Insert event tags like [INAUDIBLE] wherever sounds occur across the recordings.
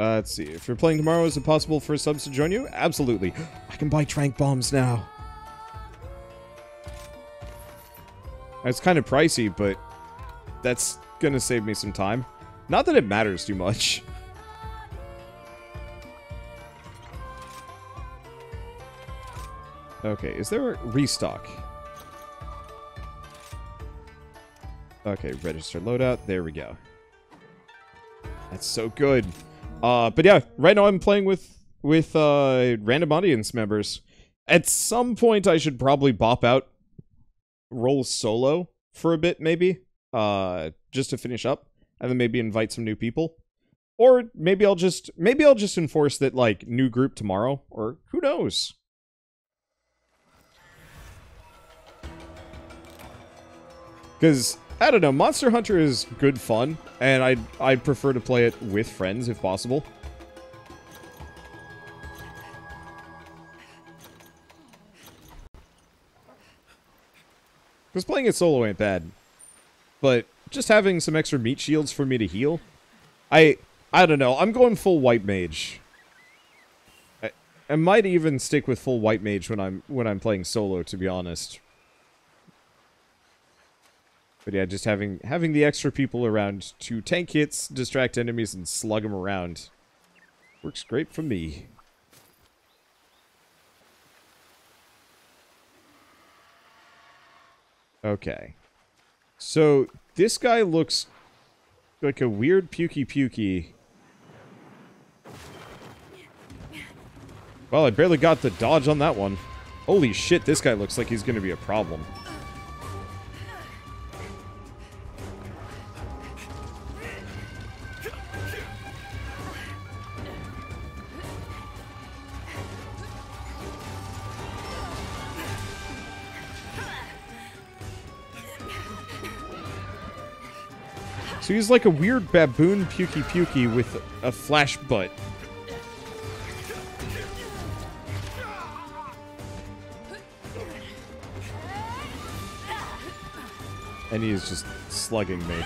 Uh, let's see. If you're playing tomorrow, is it possible for subs to join you? Absolutely. I can buy trank bombs now. It's kind of pricey, but that's gonna save me some time. Not that it matters too much. Okay, is there a restock? Okay, register loadout. There we go. That's so good. Uh, but yeah, right now I'm playing with with uh, random audience members. At some point, I should probably bop out, roll solo for a bit, maybe, uh, just to finish up, and then maybe invite some new people. Or maybe I'll just maybe I'll just enforce that like new group tomorrow, or who knows. Because I don't know, Monster Hunter is good fun, and I'd I'd prefer to play it with friends if possible. Because playing it solo ain't bad. But just having some extra meat shields for me to heal. I I don't know, I'm going full white mage. I, I might even stick with full white mage when I'm when I'm playing solo, to be honest. But yeah, just having having the extra people around to tank hits, distract enemies, and slug them around works great for me. Okay. So, this guy looks like a weird pukey pukey. Well, I barely got the dodge on that one. Holy shit, this guy looks like he's going to be a problem. So he's like a weird baboon pukey pukey with a flash butt. And he is just slugging me.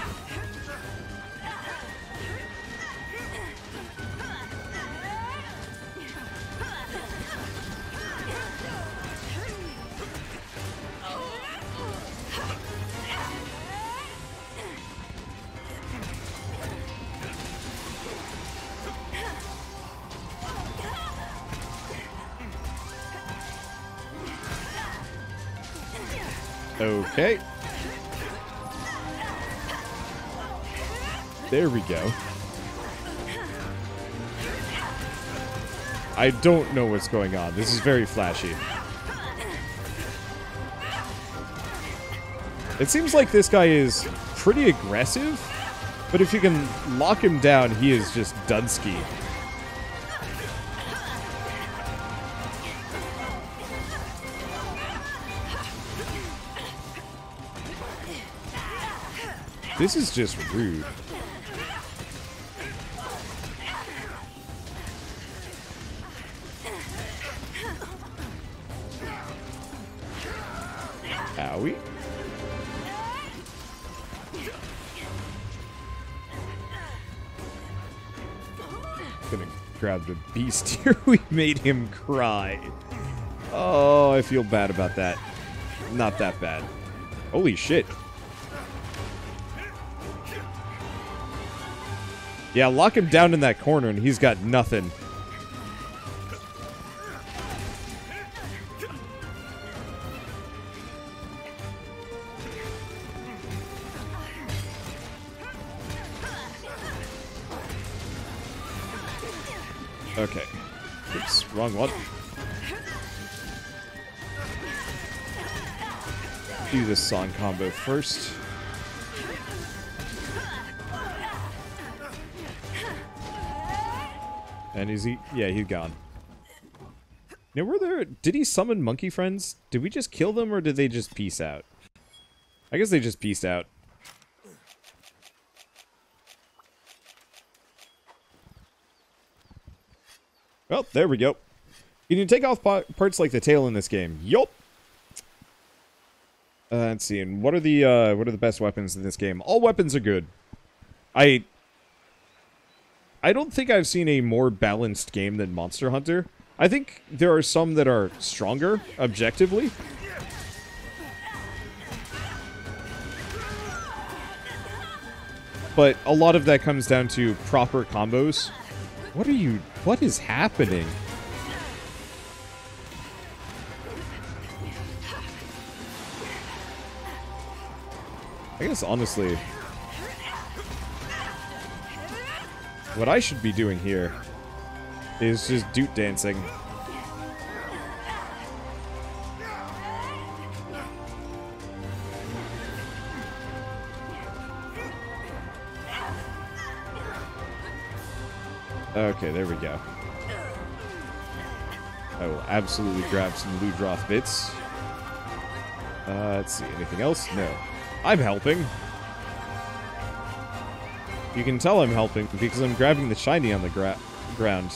There we go. I don't know what's going on. This is very flashy. It seems like this guy is pretty aggressive, but if you can lock him down, he is just Dunsky. This is just rude. Beast [LAUGHS] here. we made him cry. Oh, I feel bad about that. Not that bad. Holy shit. Yeah, lock him down in that corner and he's got nothing. Wrong one. Do this song combo first. And is he? Yeah, he's gone. Now, were there... Did he summon monkey friends? Did we just kill them, or did they just peace out? I guess they just peaced out. Well, there we go. You can you take off parts like the tail in this game? Yup. Uh, let's see. And what are the uh, what are the best weapons in this game? All weapons are good. I I don't think I've seen a more balanced game than Monster Hunter. I think there are some that are stronger, objectively. But a lot of that comes down to proper combos. What are you... What is happening? I guess, honestly... What I should be doing here is just doot dancing. Okay, there we go. I will absolutely grab some Ludroth bits. Uh, let's see, anything else? No. I'm helping. You can tell I'm helping because I'm grabbing the shiny on the gra ground.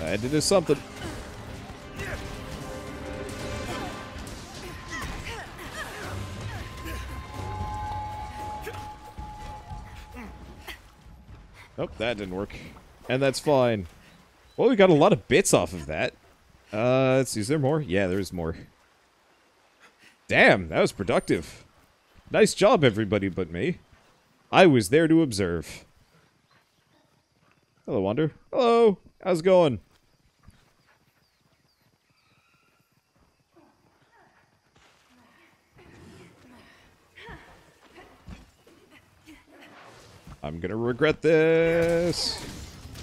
I had to do something. Nope, that didn't work. And that's fine. Well, we got a lot of bits off of that. Uh, let's see, is there more? Yeah, there's more. Damn, that was productive. Nice job, everybody but me. I was there to observe. Hello, Wander. Hello, how's it going? I'm gonna regret this.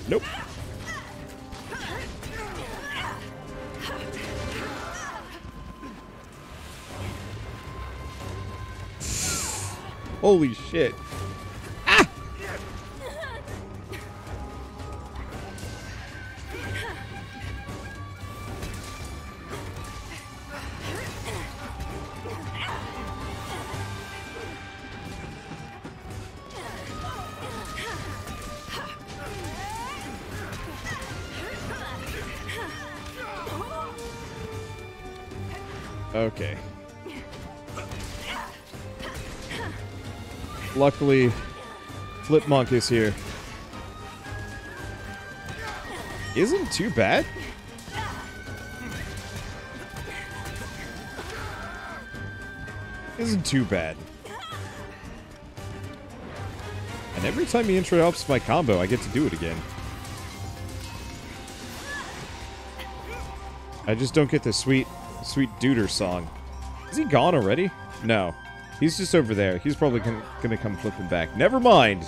Nope. [SIGHS] Holy shit. Luckily, Flipmunk is here. Isn't too bad. Isn't too bad. And every time he interrupts my combo, I get to do it again. I just don't get the sweet, sweet duder song. Is he gone already? No. He's just over there. He's probably gonna, gonna come flipping back. Never mind.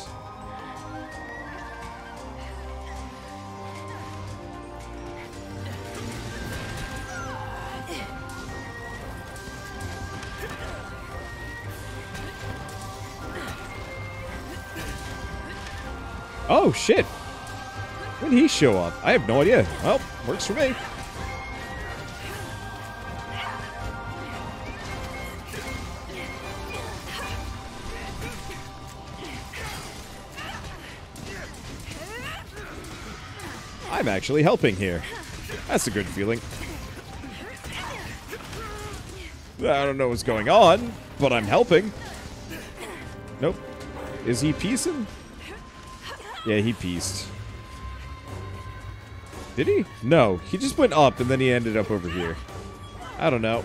Oh, shit. When did he show up? I have no idea. Well, works for me. I'm actually helping here. That's a good feeling. I don't know what's going on, but I'm helping. Nope. Is he piecing? Yeah, he pieced. Did he? No, he just went up and then he ended up over here. I don't know.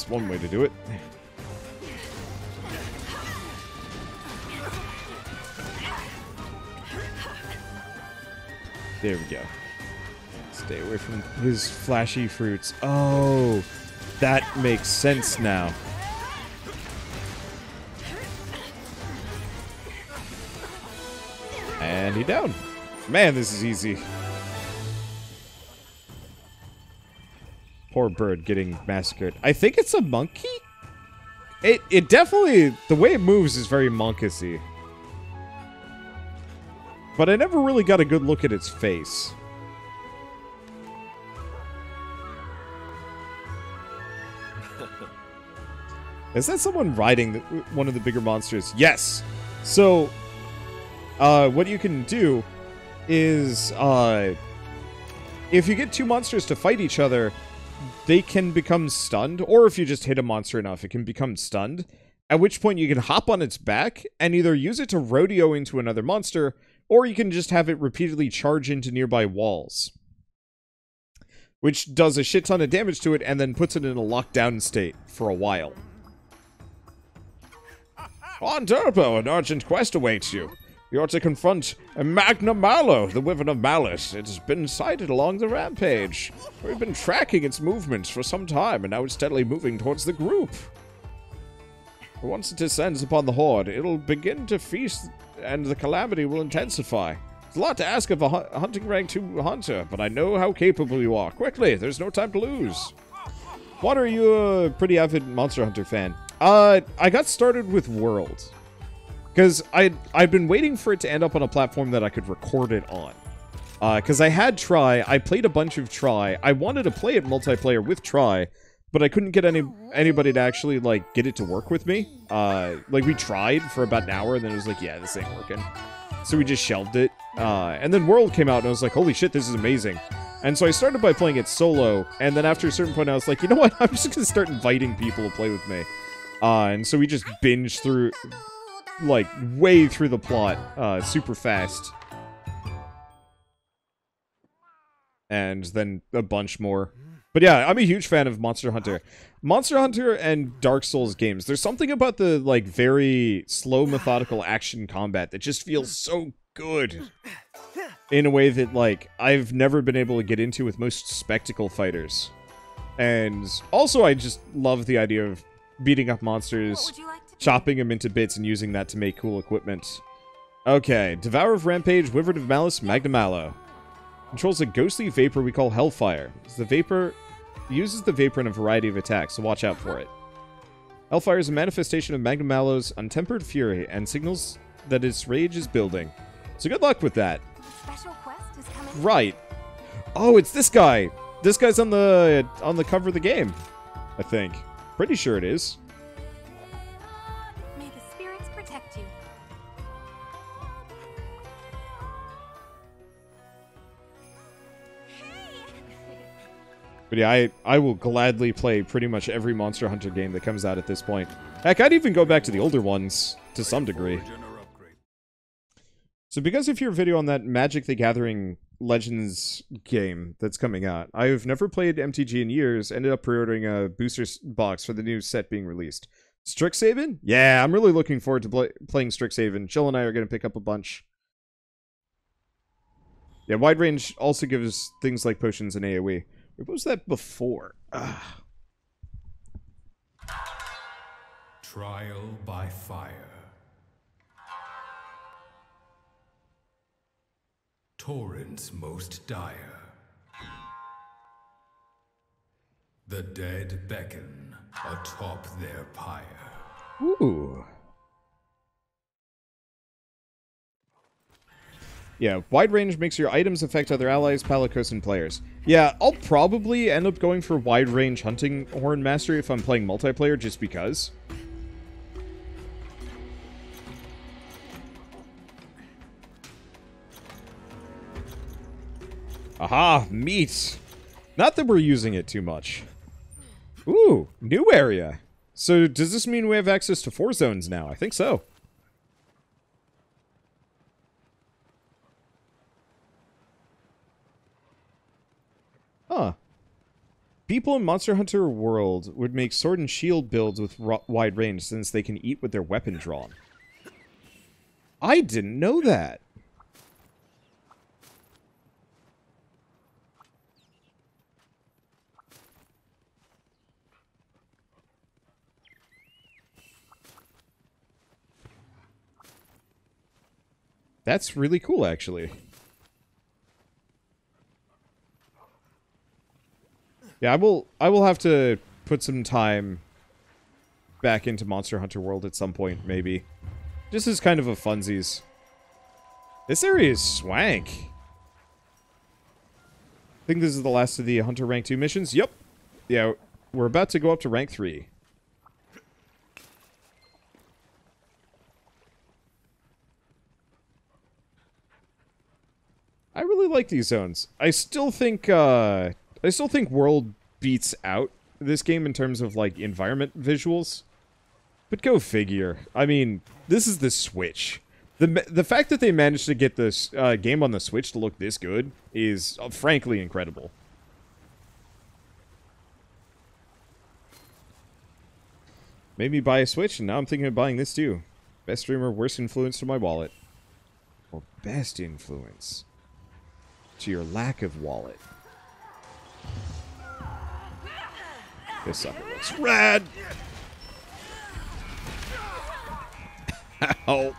That's one way to do it. There we go. Stay away from his flashy fruits. Oh, that makes sense now. And he down. Man, this is easy. Poor bird getting massacred. I think it's a monkey? It it definitely the way it moves is very monkasy. But I never really got a good look at its face. [LAUGHS] Is that someone riding the, one of the bigger monsters? Yes. So, uh, what you can do is, uh, if you get two monsters to fight each other, they can become stunned, or if you just hit a monster enough, it can become stunned. At which point you can hop on its back and either use it to rodeo into another monster, or you can just have it repeatedly charge into nearby walls. Which does a shit ton of damage to it and then puts it in a lockdown state for a while. On Turbo, an urgent quest awaits you. You're to confront Magnamalo, the Wyvern of Malice. It has been sighted along the rampage. We've been tracking its movements for some time, and now it's steadily moving towards the group. Once it descends upon the Horde, it'll begin to feast, and the calamity will intensify. It's a lot to ask of a hunting rank 2 hunter, but I know how capable you are. Quickly, there's no time to lose. What are you a pretty avid Monster Hunter fan? Uh, I got started with World. Because i I've been waiting for it to end up on a platform that I could record it on. Because uh, I had Tri, I played a bunch of Tri. I wanted to play it multiplayer with Tri, but I couldn't get any anybody to actually, like, get it to work with me. Uh, like, we tried for about an hour, and then it was like, yeah, this ain't working. So we just shelved it. Uh, and then World came out, and I was like, holy shit, this is amazing. And so I started by playing it solo, and then after a certain point, I was like, you know what? [LAUGHS] I'm just to start inviting people to play with me. Uh, and so we just binge through, like, way through the plot, uh, super fast. And then a bunch more. But yeah, I'm a huge fan of Monster Hunter. Monster Hunter and Dark Souls games, there's something about the, like, very slow, methodical action combat that just feels so good. In a way that, like, I've never been able to get into with most spectacle fighters. And also, I just love the idea of beating up monsters, like chopping them into bits, and using that to make cool equipment. Okay, Devourer of Rampage, Wyvern of Malice, Magnamalo. Controls a ghostly vapor we call Hellfire. The vapor uses the vapor in a variety of attacks, so watch out for it. Hellfire is a manifestation of Magnamalo's untempered fury and signals that its rage is building. So good luck with that. Right. Oh, it's this guy. This guy's on the on the cover of the game, I think. Pretty sure it is. But yeah, I, I will gladly play pretty much every Monster Hunter game that comes out at this point. Heck, I'd even go back to the older ones to some degree. So because of your video on that Magic the Gathering Legends game that's coming out. I've never played MTG in years, ended up pre-ordering a booster box for the new set being released. Strixhaven? Yeah, I'm really looking forward to play playing Strixhaven. Jill and I are going to pick up a bunch. Yeah, wide range also gives things like potions and AoE. What was that before? Ugh. Trial by fire. Torrents most dire. The dead beckon atop their pyre. Ooh. Yeah, wide range makes your items affect other allies, Palicos, and players. Yeah, I'll probably end up going for wide range hunting horn mastery if I'm playing multiplayer just because. Aha, meat. Not that we're using it too much. Ooh, new area. So does this mean we have access to four zones now? I think so. People in Monster Hunter World would make sword and shield builds with wide range since they can eat with their weapon drawn. I didn't know that. That's really cool, actually. Yeah, I will I will have to put some time back into Monster Hunter World at some point, maybe. Just as kind of a funsies. This area is swank. I think this is the last of the Hunter Rank 2 missions. Yep. Yeah, we're about to go up to Rank 3. I really like these zones. I still think, uh... I still think World beats out this game in terms of, like, environment visuals. But go figure. I mean, this is the Switch. The, the fact that they managed to get this uh, game on the Switch to look this good is, uh, frankly, incredible. Made me buy a Switch, and now I'm thinking of buying this too. Best streamer, worst influence to my wallet. Or best influence to your lack of wallet. This sucker looks rad! Ow.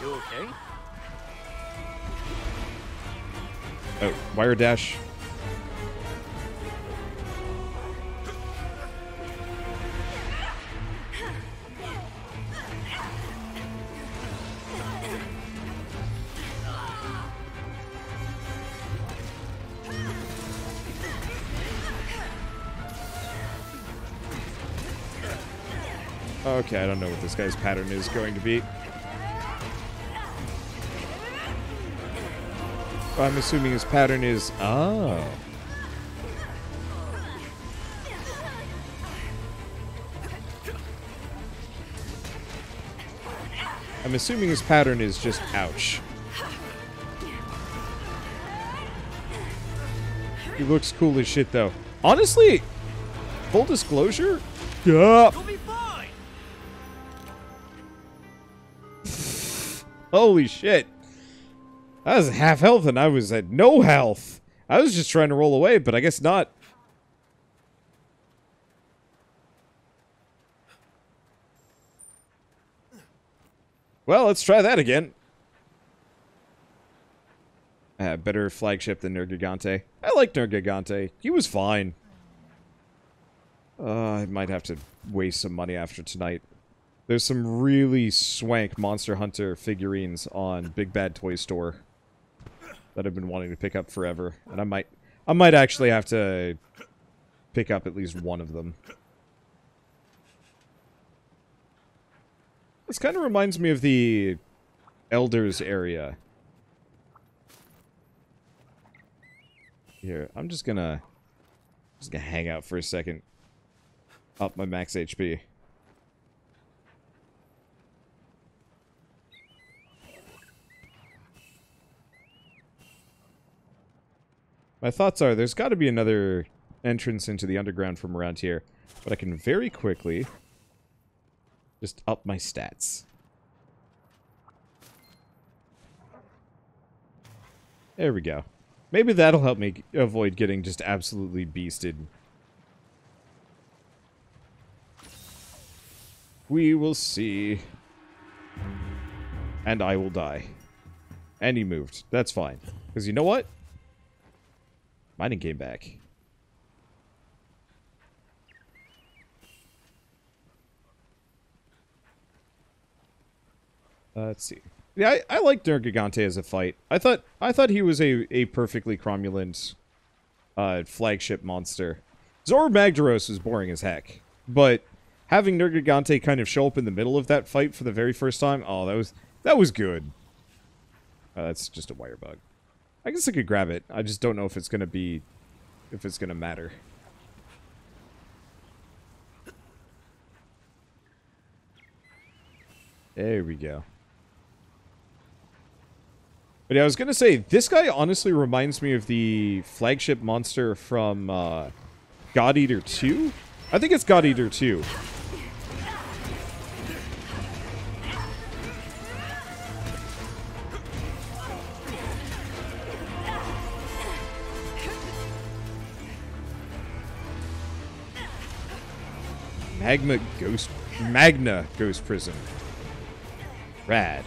You okay? Oh, wire dash. Okay, I don't know what this guy's pattern is going to be. I'm assuming his pattern is... Oh. I'm assuming his pattern is just ouch. He looks cool as shit, though. Honestly, full disclosure, yeah. Holy shit. I was half health and I was at no health. I was just trying to roll away, but I guess not. Well, let's try that again. Uh, better flagship than Nergigante. I like Nergigante. He was fine. Uh, I might have to waste some money after tonight. There's some really swank Monster Hunter figurines on Big Bad Toy Store that I've been wanting to pick up forever, and I might, I might actually have to pick up at least one of them. This kind of reminds me of the Elders area. Here, I'm just gonna, just gonna hang out for a second. Up my max HP. My thoughts are there's got to be another entrance into the underground from around here. But I can very quickly just up my stats. There we go. Maybe that'll help me avoid getting just absolutely beasted. We will see. And I will die. And he moved. That's fine. Because you know what? Mining came back. Uh, let's see. Yeah, I, I like Nergigante as a fight. I thought I thought he was a, a perfectly cromulent uh, flagship monster. Zorah Magdaros was boring as heck, but having Nergigante kind of show up in the middle of that fight for the very first time, oh, that was that was good. Uh, that's just a wire bug. I guess I could grab it. I just don't know if it's gonna be, if it's gonna matter. There we go. But yeah, I was gonna say, this guy honestly reminds me of the flagship monster from uh, God Eater 2? I think it's God Eater 2. Magma Ghost... Magna Ghost Prison. Rad.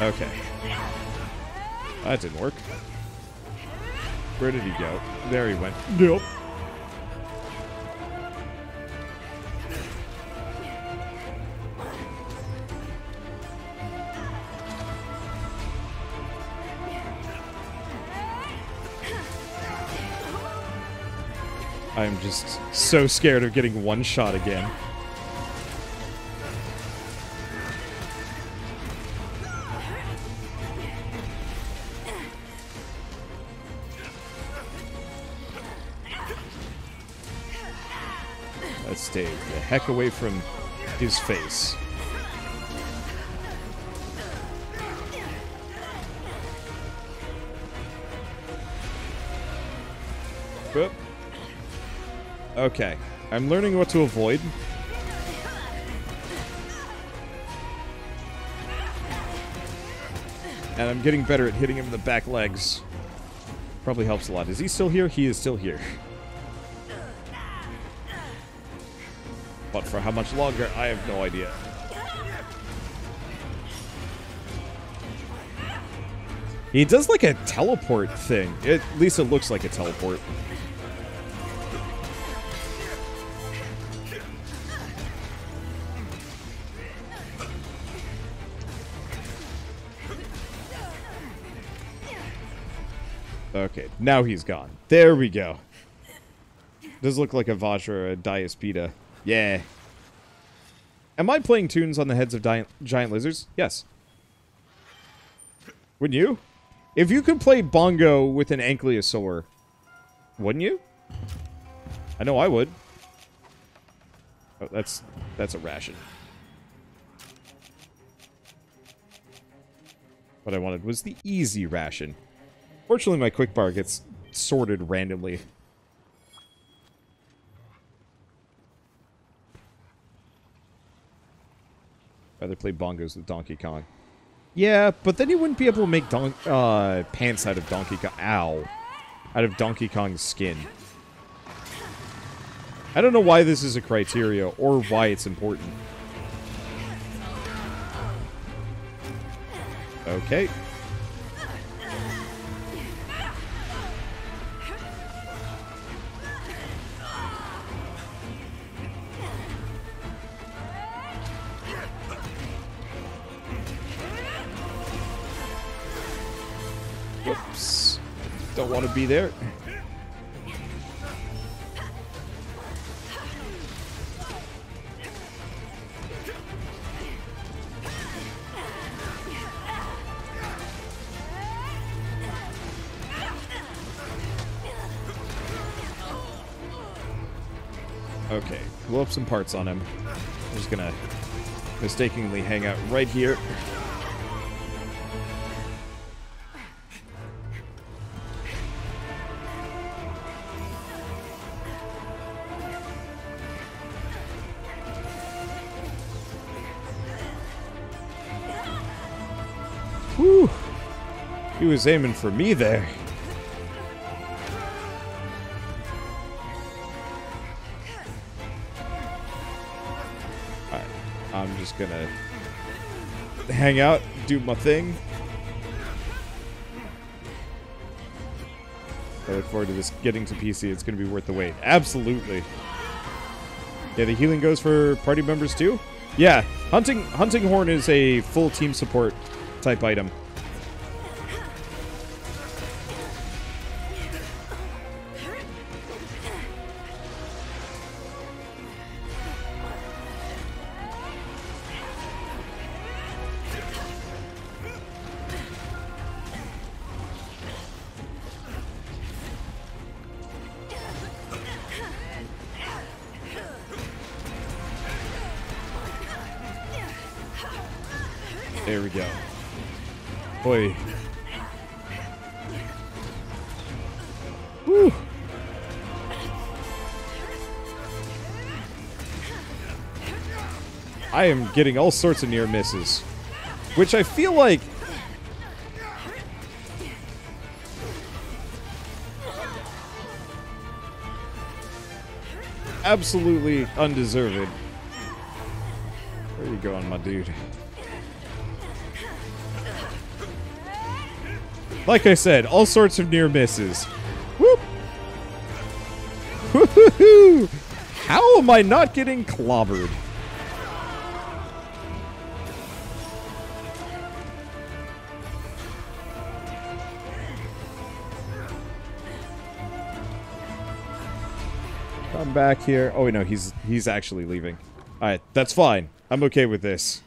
Okay. That didn't work. Where did he go? There he went. Nope. I'm just so scared of getting one shot again. Let's stay the heck away from his face. Whoop. Okay. I'm learning what to avoid. And I'm getting better at hitting him in the back legs. Probably helps a lot. Is he still here? He is still here. But for how much longer, I have no idea. He does like a teleport thing. at least it looks like a teleport. Now he's gone. There we go. Does look like a Vajra or a Dyaus Pita. Yeah. Am I playing tunes on the heads of giant lizards? Yes. Wouldn't you? If you could play bongo with an ankylosaur, wouldn't you? I know I would. Oh, that's that's a ration. What I wanted was the easy ration. Fortunately, my quick bar gets sorted randomly. Rather play bongos with Donkey Kong. Yeah, but then you wouldn't be able to make don uh, pants out of Donkey Kong. Ow. Out of Donkey Kong's skin. I don't know why this is a criteria or why it's important. Okay. Don't want to be there. Okay, blow up some parts on him. I'm just gonna mistakenly hang out right here. Was aiming for me there. Alright, I'm just gonna hang out, do my thing. I look forward to this getting to PC. It's going to be worth the wait. Absolutely. Yeah, the healing goes for party members too? Yeah, hunting hunting horn is a full team support type item. I am getting all sorts of near misses. Which I feel like... Absolutely undeserved. Where are you going, my dude? Like I said, all sorts of near misses. How am I not getting clobbered? Come back here. Oh wait, no, he's he's actually leaving. All right, that's fine. I'm okay with this.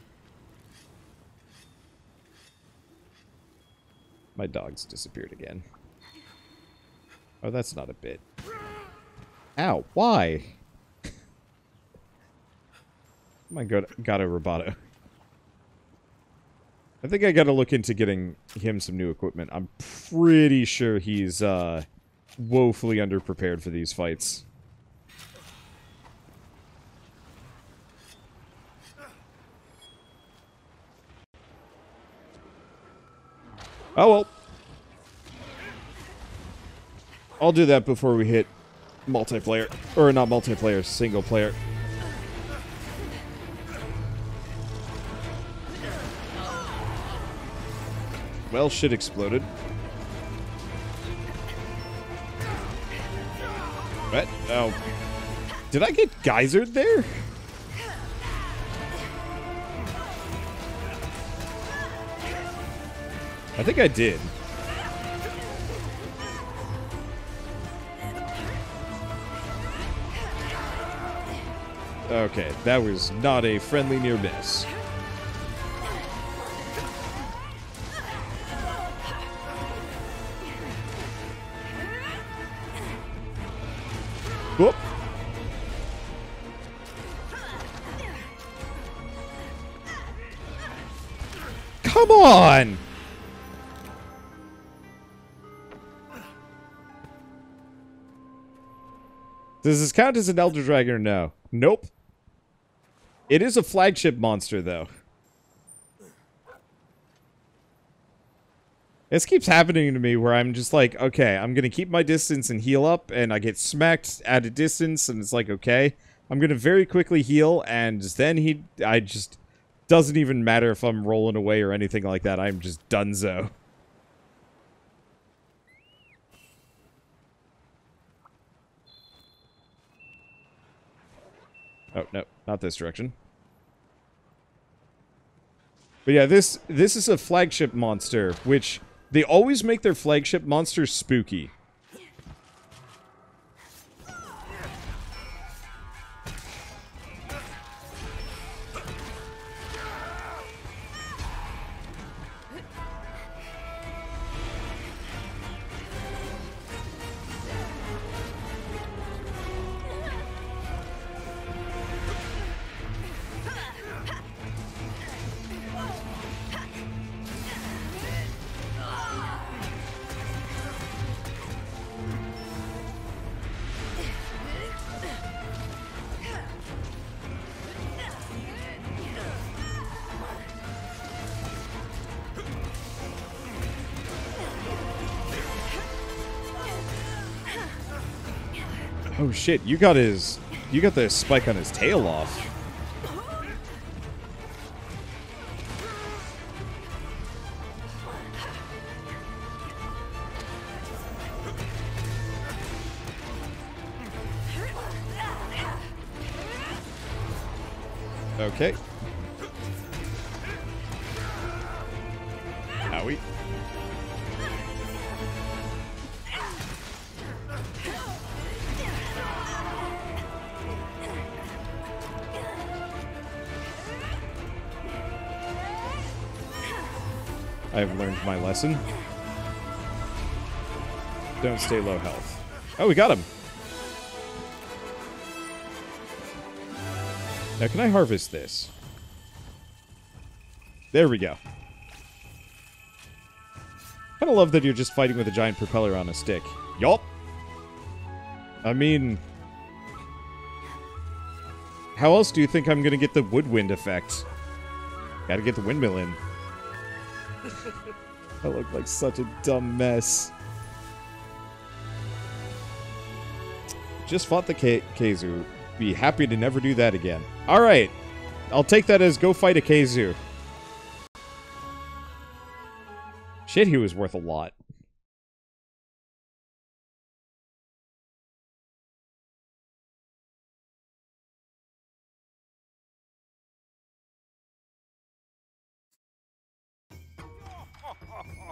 My dog's disappeared again. Oh, that's not a bit. Ow, why? my god, Gato Roboto. I think I gotta look into getting him some new equipment. I'm pretty sure he's, uh, woefully underprepared for these fights. Oh well. I'll do that before we hit multiplayer. Or not multiplayer, single player. Well, shit exploded. What? Oh. Did I get geysered there? I think I did. Okay, that was not a friendly near miss. Whoop. Come on! Does this count as an Elder Dragon or no? Nope. It is a flagship monster, though. This keeps happening to me where I'm just like, okay, I'm going to keep my distance and heal up, and I get smacked at a distance, and it's like, okay, I'm going to very quickly heal, and then he, I just, doesn't even matter if I'm rolling away or anything like that, I'm just donezo. Oh, no, not this direction. But yeah, this this is a flagship monster, which they always make their flagship monsters spooky. Oh shit, you got his... You got the spike on his tail off. Okay. My lesson. Don't stay low health. Oh, we got him. Now, can I harvest this? There we go. I kind of love that you're just fighting with a giant propeller on a stick. Yup. I mean... How else do you think I'm going to get the woodwind effect? Gotta get the windmill in. [LAUGHS] I look like such a dumb mess. Just fought the K Khezu. Be happy to never do that again. Alright. I'll take that as go fight a Khezu. Shit, he was worth a lot.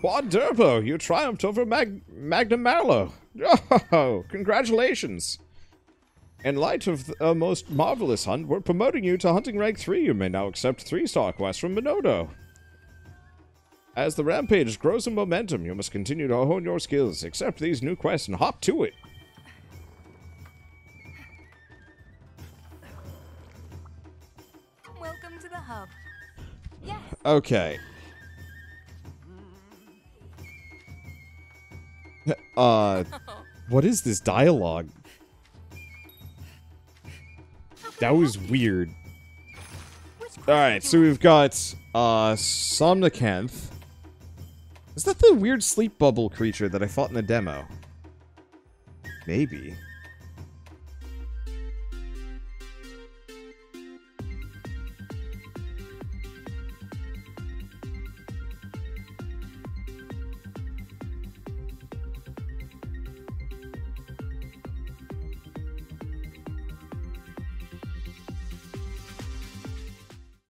Quad Durbo, you triumphed over Mag Magnamalo. [LAUGHS] Oh, congratulations. In light of a most marvelous hunt, we're promoting you to hunting rank 3. You may now accept 3-star quests from Minoto. As the rampage grows in momentum, you must continue to hone your skills, accept these new quests, and hop to it. Welcome to the hub. Yes. Okay. [LAUGHS] Uh, what is this dialogue? That was weird. Alright, so we've got, uh, Somnacanth. Is that the weird sleep bubble creature that I fought in the demo? Maybe.